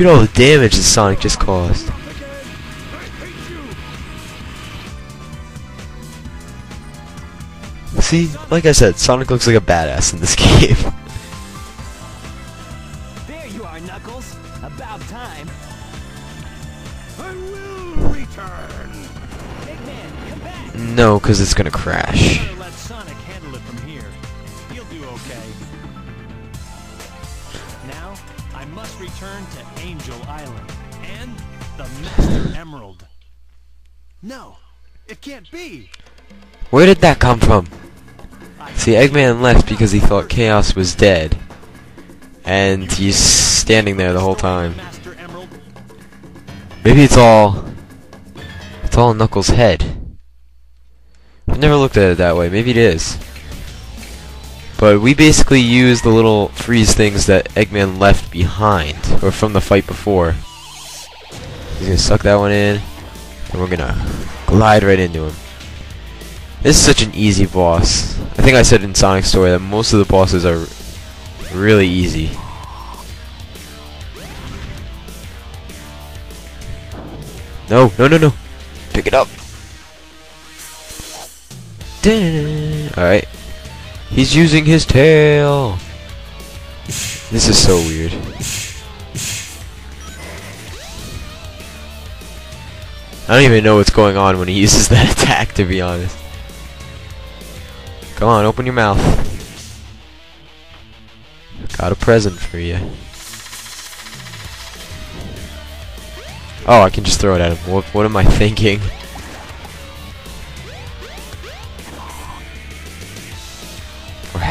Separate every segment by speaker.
Speaker 1: Look at all the damage that Sonic just caused. See, like I said, Sonic looks like a badass in this game.
Speaker 2: There you are, Knuckles. About time.
Speaker 3: I will return.
Speaker 2: Eggman, come back.
Speaker 1: no, because it's gonna crash.
Speaker 2: Let Sonic handle it from here. He'll do okay. Now, I must return to Angel Island and the Master Emerald.
Speaker 3: No, it can't be.
Speaker 1: Where did that come from? See, Eggman left because he thought Chaos was dead. And he's standing there the whole time. Maybe it's all... It's all in Knuckles' head. I've never looked at it that way. Maybe it is. But we basically use the little freeze things that Eggman left behind. Or from the fight before. He's gonna suck that one in. And we're gonna glide right into him. This is such an easy boss. I think I said in Sonic Story that most of the bosses are really easy. No, no, no, no. Pick it up. Alright. He's using his tail. This is so weird. I don't even know what's going on when he uses that attack, to be honest. Come on, open your mouth. Got a present for you. Oh, I can just throw it at him. What, what am I thinking?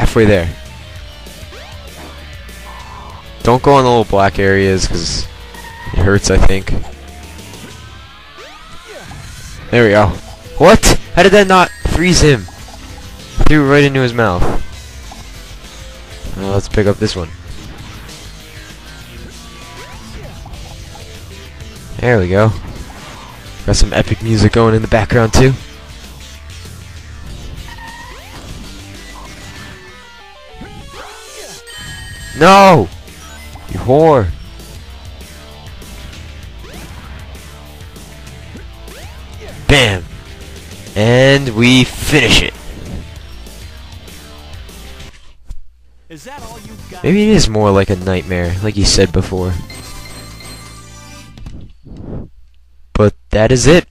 Speaker 1: Halfway there. Don't go in the little black areas, because it hurts, I think. There we go. What? How did that not freeze him? Threw right into his mouth. Well, let's pick up this one. There we go. Got some epic music going in the background too. No! You whore! Bam! And we finish it.
Speaker 2: Is that all you got?
Speaker 1: Maybe it is more like a nightmare, like you said before. But that is it.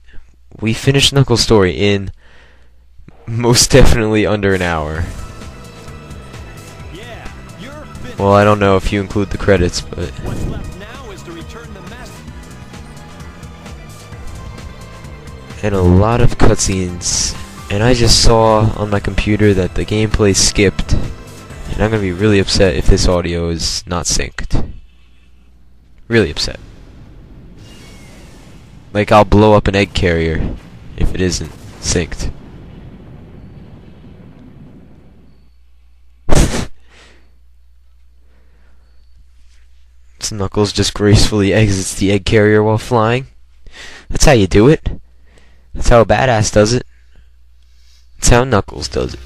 Speaker 1: We finished Knuckles' story in most definitely under an hour. Well, I don't know if you include the credits, but and a lot of cutscenes. And I just saw on my computer that the gameplay skipped, and I'm gonna be really upset if this audio is not synced. Really upset. Like I'll blow up an egg carrier if it isn't synced. Knuckles just gracefully exits the egg carrier while flying. That's how you do it. That's how a badass does it. That's how Knuckles does it.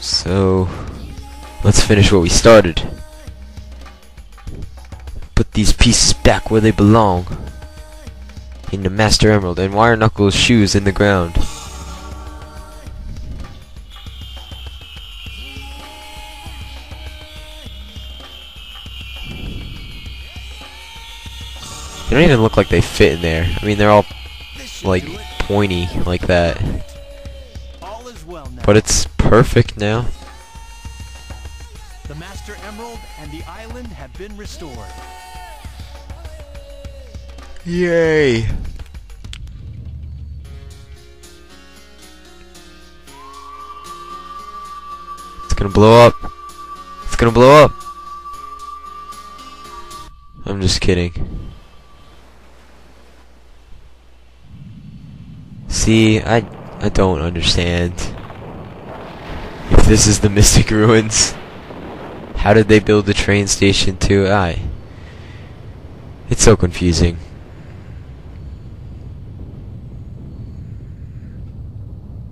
Speaker 1: So, let's finish what we started. Put these pieces back where they belong. In the Master Emerald, and why are Knuckles' shoes in the ground? They don't even look like they fit in there. I mean, they're all like pointy like that.
Speaker 2: All is well now.
Speaker 1: But it's perfect now.
Speaker 2: the Master Emerald and the island have been restored.
Speaker 1: Yay! It's gonna blow up. It's gonna blow up. I'm just kidding. See, I I don't understand. If this is the Mystic Ruins, how did they build the train station too? I. It's so confusing.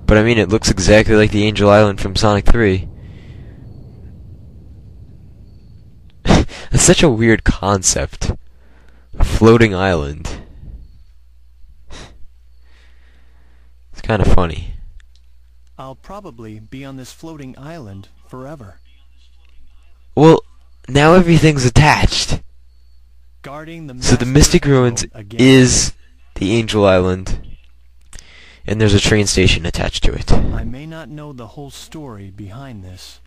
Speaker 1: But I mean, it looks exactly like the Angel Island from Sonic 3. That's such a weird concept. A floating island. It's kind of funny.
Speaker 2: I'll probably be on this floating island forever,
Speaker 1: Well, now everything's attached.
Speaker 2: guarding the
Speaker 1: So the Mystic Ruins
Speaker 2: again.
Speaker 1: is the Angel Island. And there's a train station attached to it.
Speaker 2: I may not know the whole story behind this,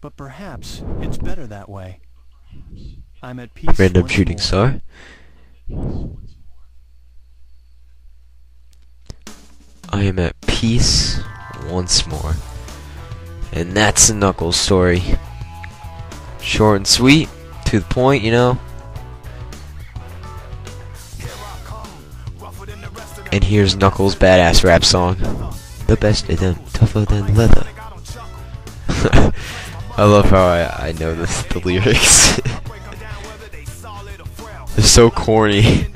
Speaker 2: but perhaps it's better that way. I'm at peace.
Speaker 1: Random shooting star. I am at peace once more. And that's the Knuckles story. Short and sweet, to the point, you know. And here's Knuckles' badass rap song. The best of them, tougher than leather. I love how I, I know this, the lyrics. They're so corny.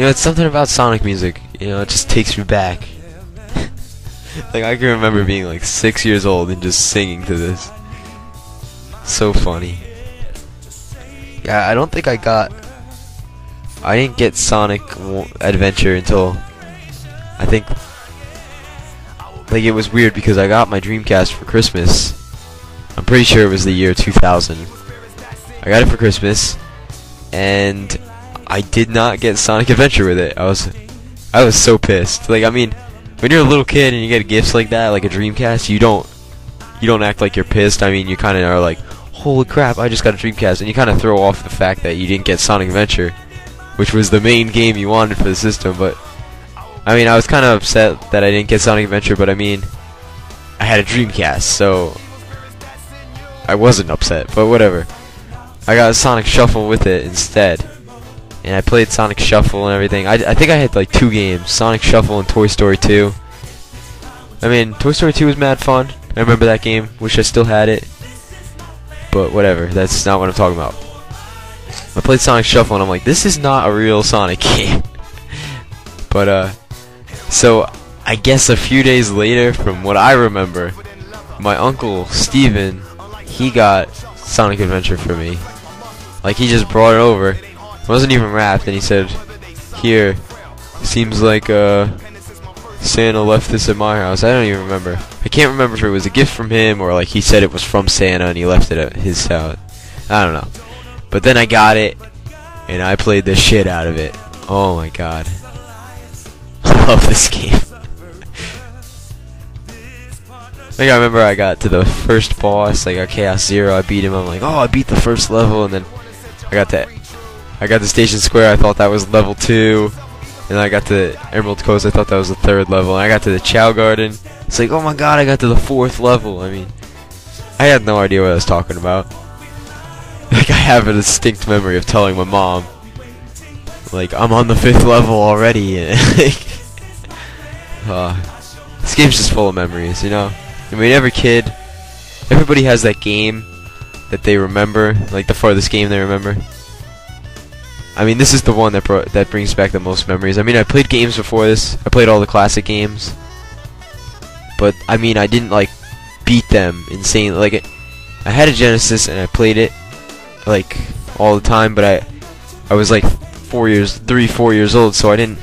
Speaker 1: You know, it's something about Sonic music. You know, it just takes me back. like I can remember being like six years old and just singing to this. So funny. Yeah, I don't think I got. I didn't get Sonic Adventure until I think. Like it was weird because I got my Dreamcast for Christmas. I'm pretty sure it was the year 2000. I got it for Christmas, and I did not get Sonic Adventure with it. I was, I was so pissed. Like I mean, when you're a little kid and you get gifts like that, like a Dreamcast, you don't, you don't act like you're pissed. I mean, you kind of are like, holy crap, I just got a Dreamcast, and you kind of throw off the fact that you didn't get Sonic Adventure, which was the main game you wanted for the system. But I mean, I was kind of upset that I didn't get Sonic Adventure, but I mean, I had a Dreamcast, so I wasn't upset. But whatever. I got Sonic Shuffle with it instead. And I played Sonic Shuffle and everything. I, I think I had like two games Sonic Shuffle and Toy Story 2. I mean, Toy Story 2 was mad fun. I remember that game. Wish I still had it. But whatever. That's not what I'm talking about. I played Sonic Shuffle and I'm like, this is not a real Sonic game. but, uh, so I guess a few days later, from what I remember, my uncle Steven, he got Sonic Adventure for me. Like he just brought it over. Wasn't even wrapped and he said, Here, seems like uh Santa left this at my house. I don't even remember. I can't remember if it was a gift from him or like he said it was from Santa and he left it at his house. I don't know. But then I got it and I played the shit out of it. Oh my god. I love this game. Like I remember I got to the first boss, like a Chaos Zero, I beat him, I'm like, oh I beat the first level and then I got to I got to Station Square, I thought that was level two. And then I got to Emerald Coast, I thought that was the third level. And I got to the Chao Garden. It's like, oh my god, I got to the fourth level. I mean, I had no idea what I was talking about. Like, I have a distinct memory of telling my mom, like, I'm on the fifth level already. Uh, this game's just full of memories, you know? I mean, every kid, everybody has that game that they remember, like the farthest game they remember. I mean, this is the one that bro- that brings back the most memories. I mean, I played games before this. I played all the classic games, but I mean, I didn't like beat them insane. Like, it, I had a Genesis and I played it like all the time, but I I was like four years, three, four years old, so I didn't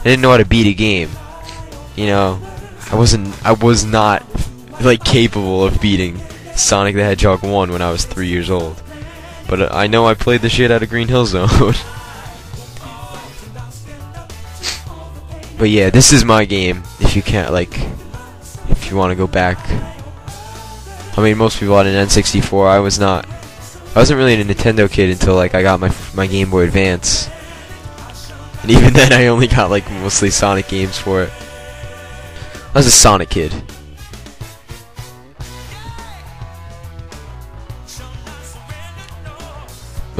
Speaker 1: I didn't know how to beat a game. You know, I wasn't I was not like capable of beating Sonic the Hedgehog 1 when I was three years old. But uh, I know I played the shit out of Green Hill Zone. but yeah, this is my game. If you can't like, if you want to go back. I mean, most people had an N64. I was not. I wasn't really a Nintendo kid until like I got my my Game Boy Advance. And even then, I only got like mostly Sonic games for it. I was a Sonic kid.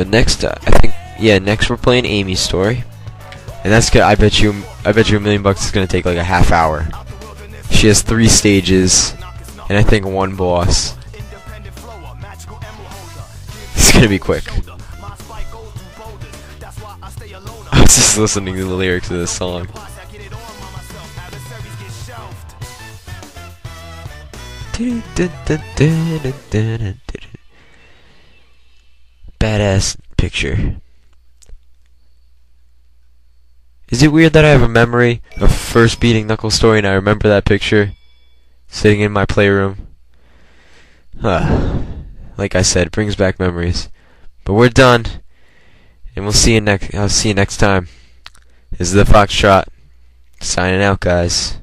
Speaker 1: But next, uh, I think, yeah, next we're playing Amy's story, and that's good. I bet you, I bet you a million bucks is gonna take like a half hour. She has three stages, and I think one boss. It's gonna be quick. I was just listening to the lyrics of this song. Badass picture. Is it weird that I have a memory of first beating Knuckles Story and I remember that picture sitting in my playroom? Huh. Like I said, brings back memories. But we're done. And we'll see you next I'll see you next time. This is the Foxtrot. Signing out guys.